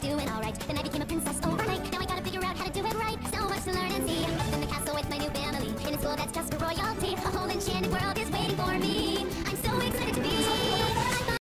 was doing alright. Then I became a princess overnight. Now I gotta figure out how to do it right. So much to learn and see. I'm in the castle with my new family. In a school that's just for royalty. A whole enchanted world is waiting.